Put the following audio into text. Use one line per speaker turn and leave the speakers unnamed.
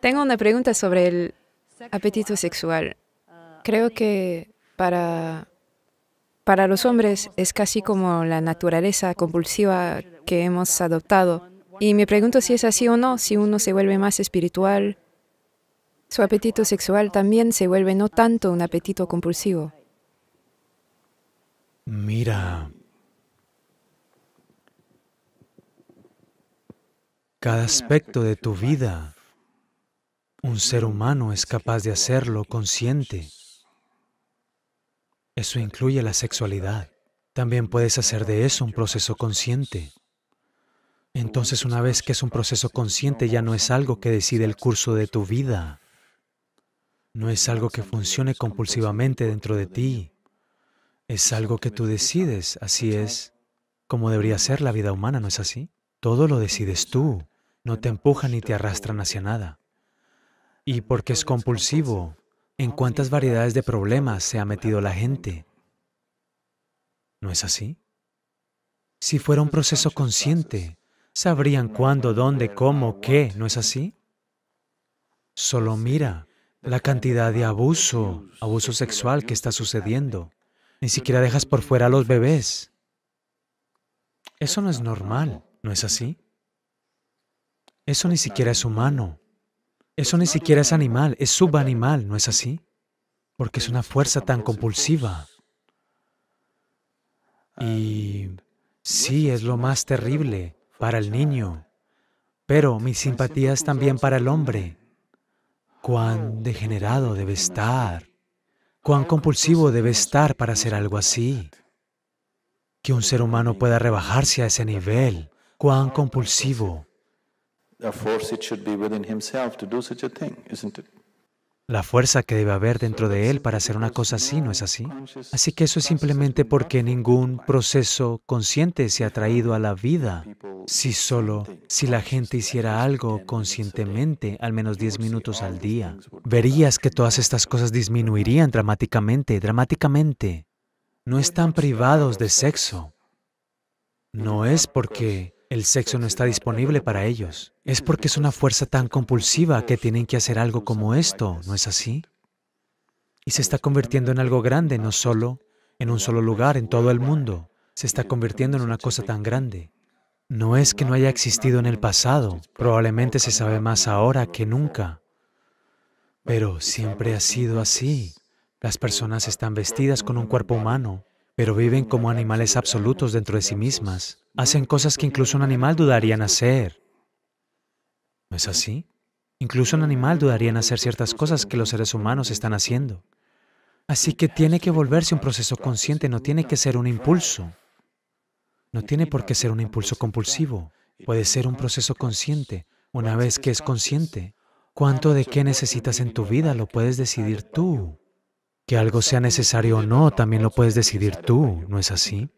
Tengo una pregunta sobre el apetito sexual. Creo que para, para los hombres es casi como la naturaleza compulsiva que hemos adoptado. Y me pregunto si es así o no, si uno se vuelve más espiritual, su apetito sexual también se vuelve no tanto un apetito compulsivo.
Mira, cada aspecto de tu vida, un ser humano es capaz de hacerlo consciente. Eso incluye la sexualidad. También puedes hacer de eso un proceso consciente. Entonces, una vez que es un proceso consciente, ya no es algo que decide el curso de tu vida. No es algo que funcione compulsivamente dentro de ti. Es algo que tú decides. Así es como debería ser la vida humana, ¿no es así? Todo lo decides tú. No te empujan ni te arrastran hacia nada. Y porque es compulsivo, ¿en cuántas variedades de problemas se ha metido la gente? ¿No es así? Si fuera un proceso consciente, sabrían cuándo, dónde, cómo, qué, ¿no es así? Solo mira la cantidad de abuso, abuso sexual que está sucediendo. Ni siquiera dejas por fuera a los bebés. Eso no es normal, ¿no es así? Eso ni siquiera es humano. Eso ni siquiera es animal, es subanimal, ¿no es así? Porque es una fuerza tan compulsiva. Y sí, es lo más terrible para el niño, pero mi simpatía es también para el hombre. Cuán degenerado debe estar, cuán compulsivo debe estar para hacer algo así. Que un ser humano pueda rebajarse a ese nivel, cuán compulsivo la fuerza que debe haber dentro de él para hacer una cosa así, ¿no es así? Así que eso es simplemente porque ningún proceso consciente se ha traído a la vida. Si solo, si la gente hiciera algo conscientemente, al menos 10 minutos al día, verías que todas estas cosas disminuirían dramáticamente, dramáticamente. No están privados de sexo. No es porque el sexo no está disponible para ellos. Es porque es una fuerza tan compulsiva que tienen que hacer algo como esto, ¿no es así? Y se está convirtiendo en algo grande, no solo en un solo lugar, en todo el mundo. Se está convirtiendo en una cosa tan grande. No es que no haya existido en el pasado, probablemente se sabe más ahora que nunca. Pero siempre ha sido así. Las personas están vestidas con un cuerpo humano, pero viven como animales absolutos dentro de sí mismas. Hacen cosas que incluso un animal dudaría en hacer. ¿No es así? Incluso un animal dudaría en hacer ciertas cosas que los seres humanos están haciendo. Así que tiene que volverse un proceso consciente, no tiene que ser un impulso. No tiene por qué ser un impulso compulsivo. Puede ser un proceso consciente. Una vez que es consciente, cuánto de qué necesitas en tu vida lo puedes decidir tú. Que algo sea necesario o no, también lo puedes decidir tú, ¿no es así?